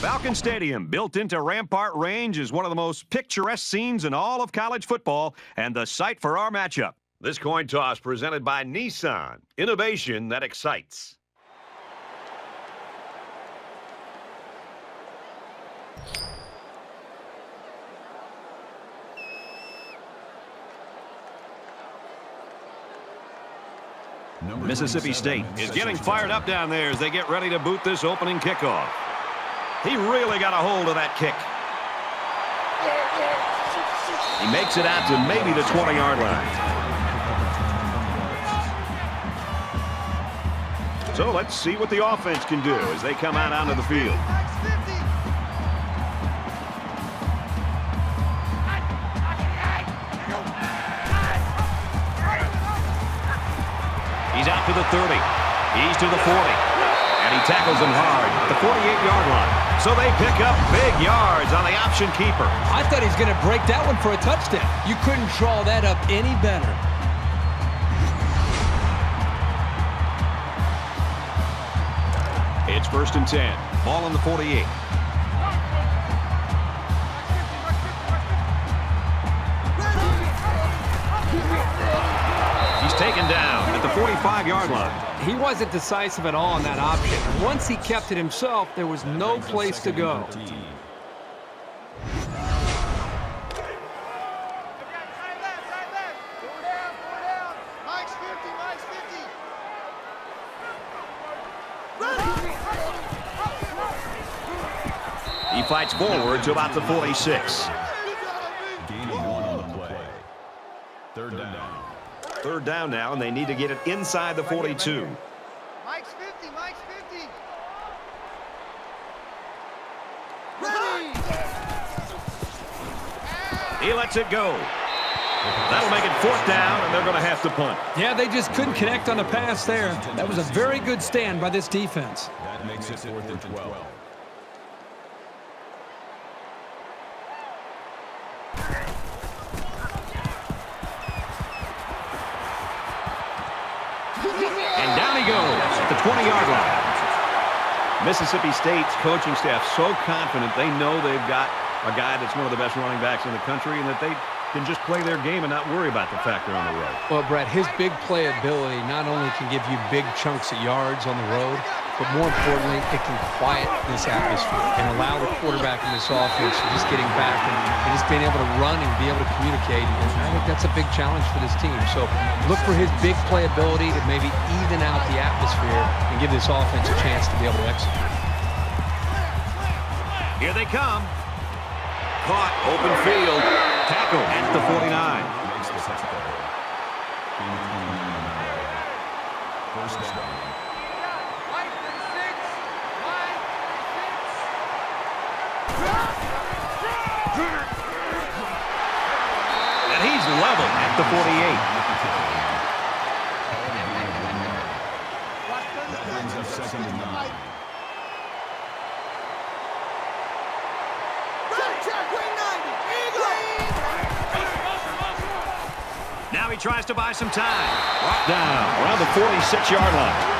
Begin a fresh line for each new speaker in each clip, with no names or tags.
Falcon Stadium, built into Rampart Range, is one of the most picturesque scenes in all of college football and the site for our matchup. This coin toss presented by Nissan. Innovation that excites. Mississippi State is getting fired up down there as they get ready to boot this opening kickoff. He really got a hold of that kick. He makes it out to maybe the 20-yard line. So let's see what the offense can do as they come out onto the field. He's out to the 30. He's to the 40. And he tackles him hard at the 48-yard line. So they pick up big yards on the option keeper.
I thought he was going to break that one for a touchdown. You couldn't draw that up any better.
It's first and 10. Ball on the 48. 45-yard line.
He wasn't decisive at all on that option. Once he kept it himself, there was no place to go.
He fights forward to about the 46.
Third down.
Third down now, and they need to get it inside the 42.
Mike's 50, Mike's 50.
He lets it go. That'll make it fourth down, and they're going to have to punt.
Yeah, they just couldn't connect on the pass there. That was a very good stand by this defense.
That makes it fourth and 12.
Mississippi State's coaching staff so confident they know they've got a guy that's one of the best running backs in the country and that they can just play their game and not worry about the fact they're on the road.
Well, Brett, his big play ability not only can give you big chunks of yards on the road, but more importantly, it can quiet this atmosphere and allow the quarterback in this offense just getting back and, and just being able to run and be able to communicate. And I think that's a big challenge for this team. So look for his big playability to maybe even out the atmosphere and give this offense a chance to be able to execute.
Here they come. Caught, open field, tackle at the 49.
Makes the tackle. Gain of 29. First down.
Mike 36. Mike 36.
And he's level at the 48.
That brings up second and nine.
Check, check, wing 90. Eagle.
Now he tries to buy some time. Right down around the 46-yard line.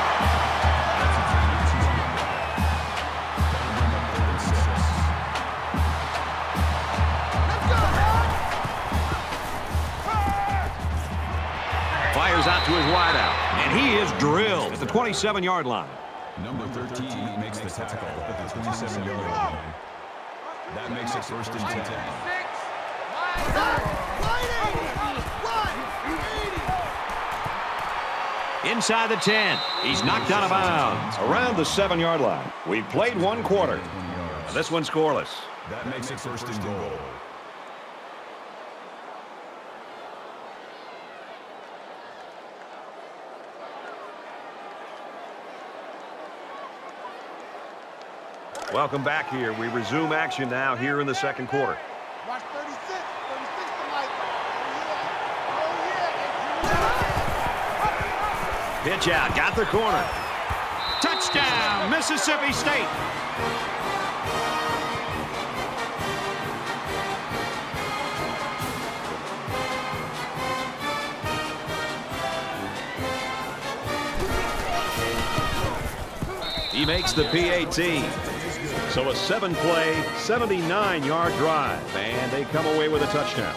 To his wideout, and he is drilled at the 27-yard line.
Number 13 makes the tackle at the 27-yard line. That makes it first and 10.
Six. Mike. Right 80. Right 80.
Inside the 10. He's knocked out of bounds around the 7-yard line. We've played one quarter. This one's scoreless.
That makes it first and goal.
Welcome back here. We resume action now here in the second quarter.
Watch 36. 36 to Mike. Oh, yeah. Oh, yeah.
Pitch out. Got the corner. Touchdown, Mississippi State. He makes the PAT. So a seven-play, 79-yard drive, and they come away with a touchdown.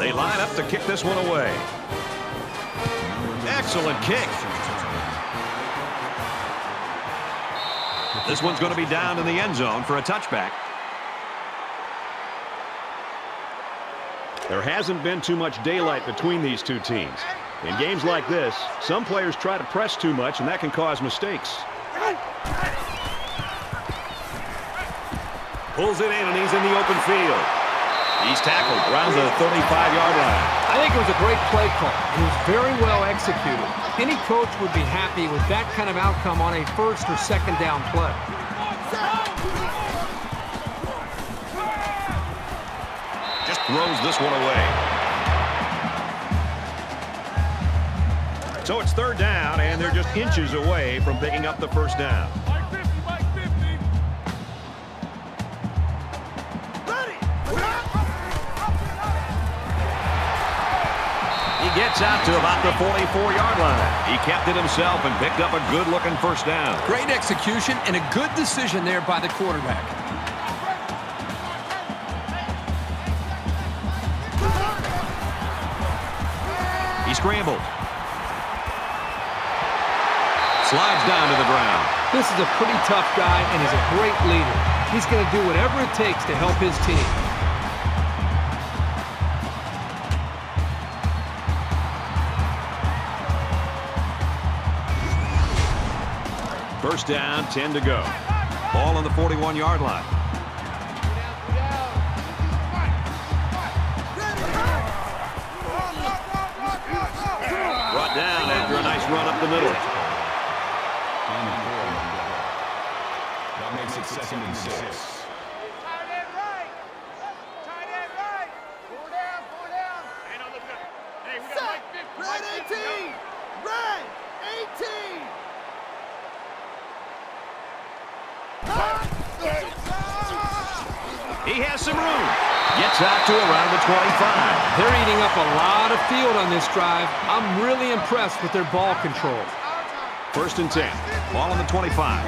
They line up to kick this one away. Excellent kick. This one's going to be down in the end zone for a touchback. There hasn't been too much daylight between these two teams. In games like this, some players try to press too much, and that can cause mistakes. Pulls it in, and he's in the open field. He's tackled around the 35-yard line.
I think it was a great play call. It was very well executed. Any coach would be happy with that kind of outcome on a first or second down play.
Just throws this one away. So it's third down, and they're just inches away from picking up the first down. Gets out to about the 44-yard line. He kept it himself and picked up a good-looking first down.
Great execution and a good decision there by the quarterback.
He scrambled. Slides down to the ground.
This is a pretty tough guy and he's a great leader. He's going to do whatever it takes to help his team.
First down, 10 to go. Ball on the 41-yard line. Brought down after a nice run up the middle.
That makes it second and six.
He has some room. Gets out to around the 25.
They're eating up a lot of field on this drive. I'm really impressed with their ball control.
First and 10. Ball on the 25.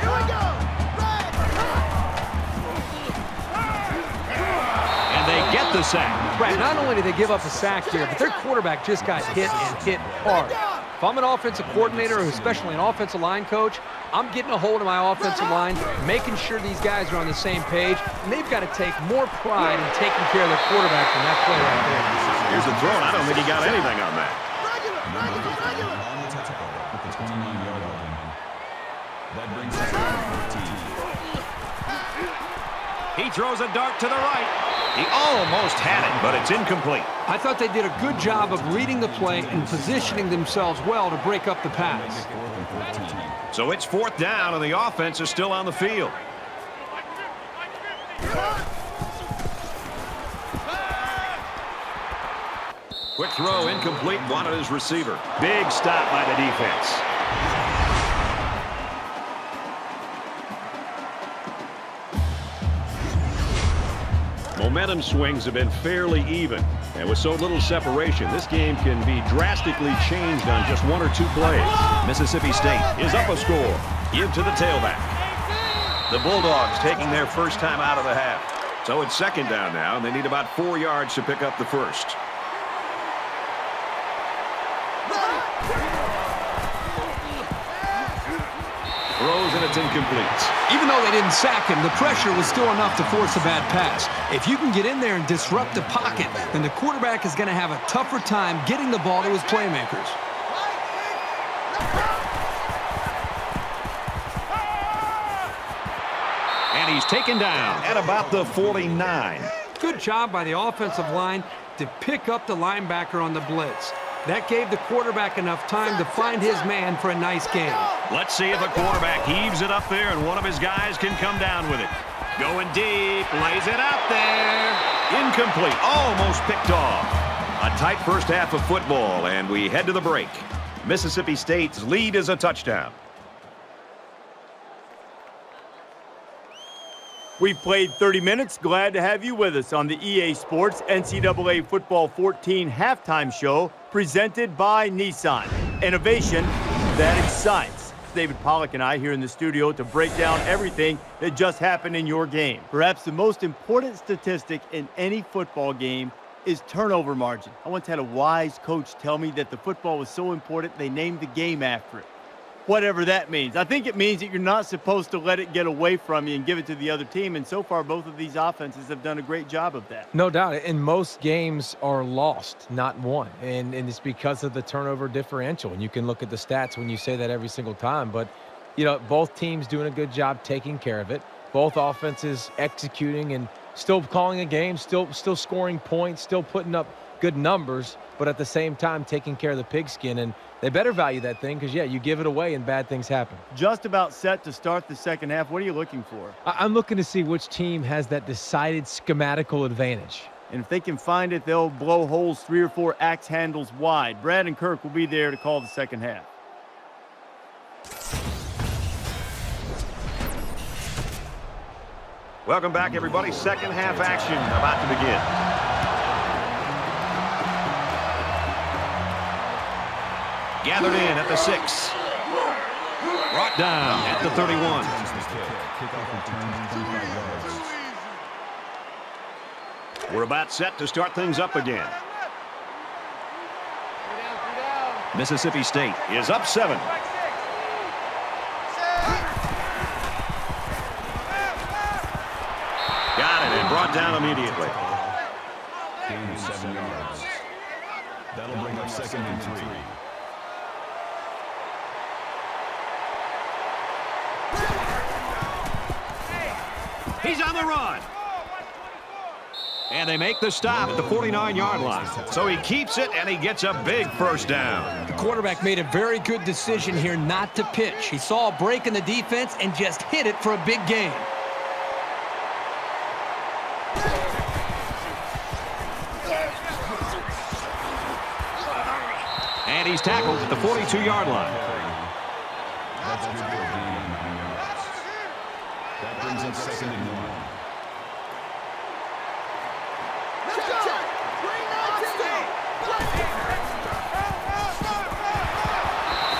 And they get the sack.
Brad, not only did they give up a sack here, but their quarterback just got hit and hit hard. If I'm an offensive coordinator, or especially an offensive line coach, I'm getting a hold of my offensive line, making sure these guys are on the same page, and they've got to take more pride in taking care of their quarterback than that play right there.
Here's the throw, and I don't think he got anything on that.
That brings us to 14.
He throws a dart to the right. He almost had it, but it's incomplete.
I thought they did a good job of reading the play and positioning themselves well to break up the pass.
So it's fourth down, and the offense is still on the field. Quick throw, incomplete, wanted his receiver. Big stop by the defense. Momentum swings have been fairly even. And with so little separation, this game can be drastically changed on just one or two plays. Mississippi State is up a score. Give to the tailback. The Bulldogs taking their first time out of the half. So it's second down now, and they need about four yards to pick up the first. Throws and it's incomplete.
Even though they didn't sack him, the pressure was still enough to force a bad pass. If you can get in there and disrupt the pocket, then the quarterback is going to have a tougher time getting the ball to his playmakers.
And he's taken down at about the 49.
Good job by the offensive line to pick up the linebacker on the blitz. That gave the quarterback enough time to find his man for a nice game.
Let's see if the quarterback heaves it up there and one of his guys can come down with it. Going deep, lays it out there. Incomplete, almost picked off. A tight first half of football, and we head to the break. Mississippi State's lead is a touchdown.
We've played 30 minutes. Glad to have you with us on the EA Sports NCAA Football 14 halftime show presented by Nissan. Innovation that excites. David Pollack and I here in the studio to break down everything that just happened in your game. Perhaps the most important statistic in any football game is turnover margin. I once had a wise coach tell me that the football was so important they named the game after it whatever that means. I think it means that you're not supposed to let it get away from you and give it to the other team. And so far, both of these offenses have done a great job of that.
No doubt. And most games are lost, not won. And, and it's because of the turnover differential. And you can look at the stats when you say that every single time. But, you know, both teams doing a good job taking care of it. Both offenses executing and still calling a game, still still scoring points, still putting up good numbers, but at the same time taking care of the pigskin. And they better value that thing because, yeah, you give it away and bad things happen.
Just about set to start the second half. What are you looking for?
I'm looking to see which team has that decided schematical advantage.
And if they can find it, they'll blow holes three or four axe handles wide. Brad and Kirk will be there to call the second half.
Welcome back, everybody. Second half action about to begin. Gathered in at the six. Brought down at the 31. We're about set to start things up again. Mississippi State is up seven. Got it and brought down immediately.
Seven yards. That'll bring up second and three.
He's on the run. And they make the stop at the 49-yard line. So he keeps it, and he gets a big first down.
The quarterback made a very good decision here not to pitch. He saw a break in the defense and just hit it for a big gain.
And he's tackled at the 42-yard line.
That's good for a gain of nine yards. That brings up second and one.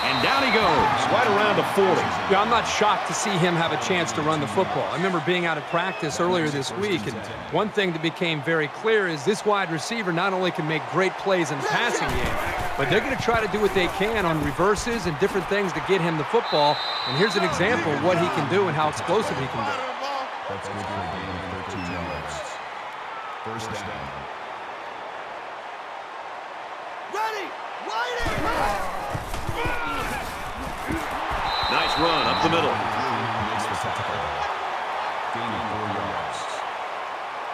And down he goes, right around the 40.
Yeah, I'm not shocked to see him have a chance to run the football. I remember being out of practice earlier this week, and one thing that became very clear is this wide receiver not only can make great plays in the passing game, but they're going to try to do what they can on reverses and different things to get him the football. And here's an example of what he can do and how explosive he can be.
That's good for a gain of 13 yards. First down.
Ready! Waiting!
Nice run up the middle.
Makes the tackle. Gain of four yards.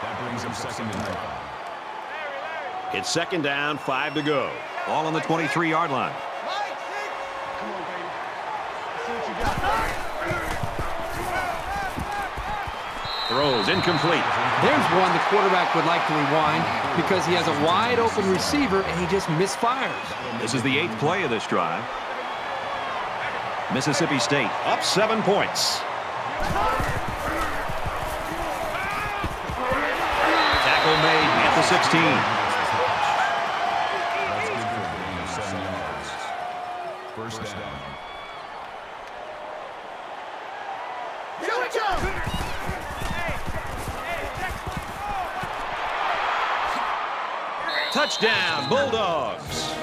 That brings up second and five.
It's second down, five to go. All on the 23-yard line.
Mike, six! Come on, baby. Let's see what you got.
Throws incomplete.
There's one the quarterback would like to rewind because he has a wide open receiver and he just misfires.
This is the eighth play of this drive. Mississippi State up seven points. Tackle made at the 16.
That's good for a gain of seven yards. First down.
Touchdown, Bulldogs.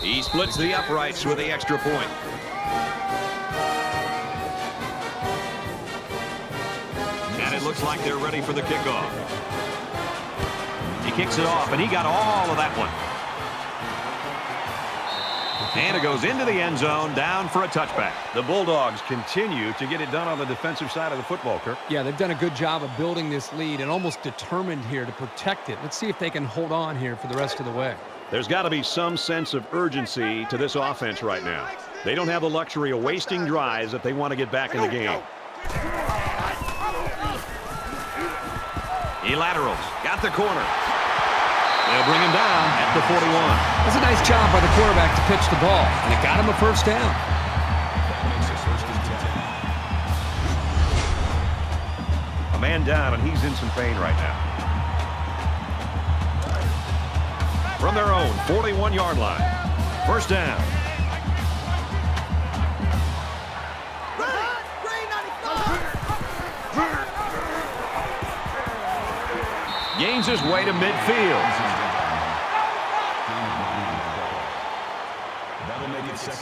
He splits the uprights with the extra point. And it looks like they're ready for the kickoff. He kicks it off, and he got all of that one. And it goes into the end zone, down for a touchback. The Bulldogs continue to get it done on the defensive side of the football, Kirk.
Yeah, they've done a good job of building this lead and almost determined here to protect it. Let's see if they can hold on here for the rest of the way.
There's got to be some sense of urgency to this offense right now. They don't have the luxury of wasting drives if they want to get back in the game. He laterals, got the corner. They'll bring him down at the 41.
That's a nice job by the quarterback to pitch the ball, and it got him a first down.
A
man down, and he's in some pain right now. From their own 41-yard line, first down. Gains his way to midfield.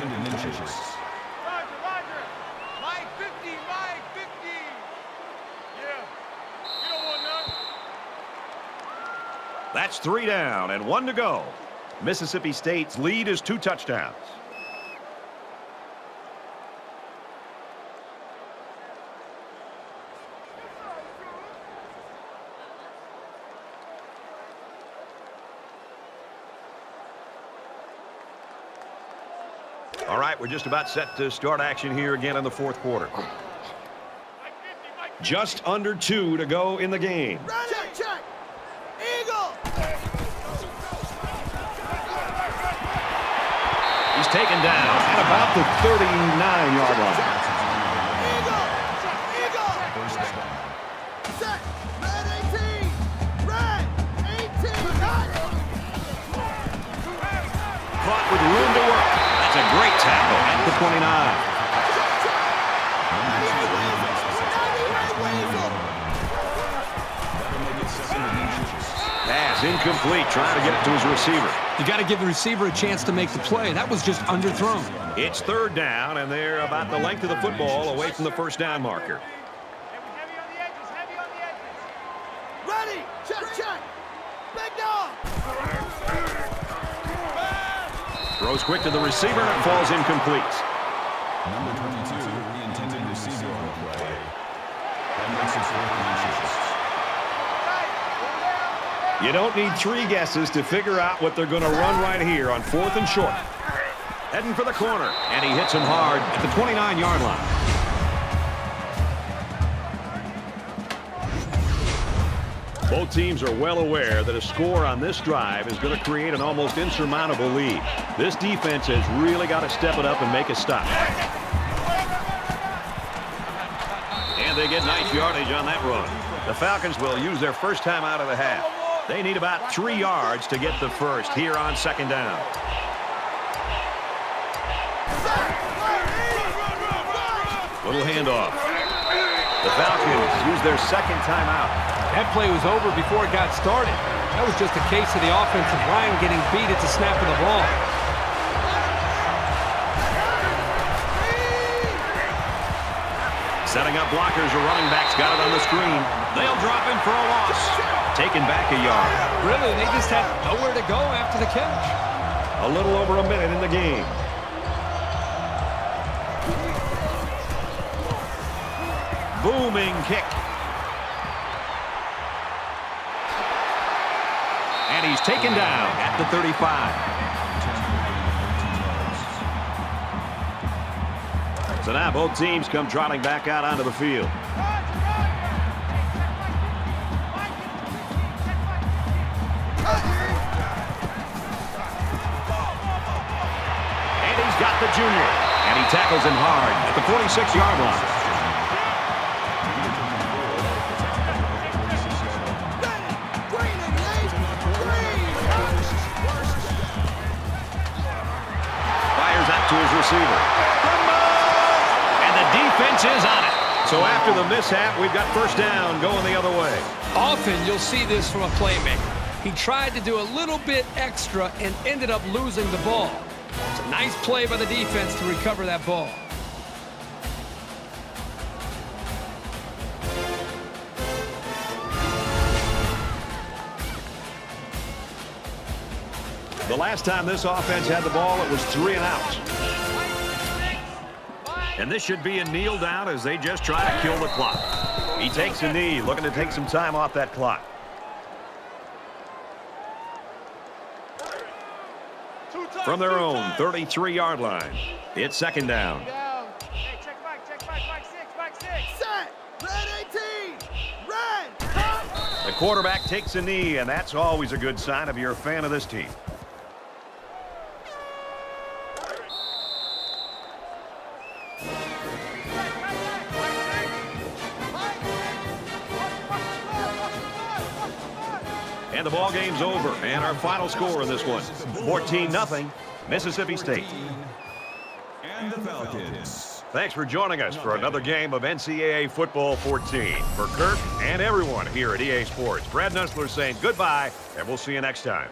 Make it second and inches.
Roger, Roger. Mike 50, Mike 50. Yeah. You don't want none.
That's three down and one to go. Mississippi State's lead is two touchdowns. All right, we're just about set to start action here again in the fourth quarter.
Mike 50, Mike 50.
Just under two to go in the game.
Check, check. Eagle.
He's taken down at about the 39-yard line.
Eagle. Eagle.
First down.
Set. Red 18. Red 18. Got it.
Caught with room to work. 29.
That'll make it second and inches.
Pass incomplete, trying to get it to his receiver.
You got to give the receiver a chance to make the play. That was just underthrown.
It's third down, and they're about the length of the football away from the first down marker.
Heavy, heavy on the edges, heavy on the edges.
Ready. Check, check. Big dog.
Throws quick to the receiver, and it falls incomplete. You don't need three guesses to figure out what they're going to run right here on fourth and short. Heading for the corner, and he hits him hard at the 29-yard line. Both teams are well aware that a score on this drive is going to create an almost insurmountable lead. This defense has really got to step it up and make a stop. And they get nice yardage on that run. The Falcons will use their first time out of the half. They need about three yards to get the first here on second down. Little handoff. The Falcons use their second timeout.
That play was over before it got started. That was just a case of the offensive line getting beat at the snap of the ball.
Setting up blockers, a running back's got it on the screen. They'll drop him for a loss. Taken back a yard.
Really, they just had nowhere to go after the catch.
A little over a minute in the game. Booming kick. And he's taken down at the 35. So now both teams come trotting back out onto the field. The junior. And he tackles him hard at the 46-yard line.
Green and late. Green.
Fires out to his receiver. And the defense is on it. So after the mishap, we've got first down going the other way.
Often you'll see this from a playmaker. He tried to do a little bit extra and ended up losing the ball. It's a nice play by the defense to recover that ball.
The last time this offense had the ball, it was three and out. And this should be a kneel down as they just try to kill the clock. He takes a knee, looking to take some time off that clock.
Two times,
From their own 33-yard line, it's second down.
Down. Hey, check Mike, check Mike, Mike six, Mike six.
Set. Red 18. Red. Cut.
The quarterback takes a knee, and that's always a good sign if you're a fan of this team. And the ball game's over. And our final score in this one, 14-0, Mississippi State.
And the Falcons.
Thanks for joining us for another game of NCAA Football 14. For Kirk and everyone here at EA Sports, Brad Nessler saying goodbye, and we'll see you next time.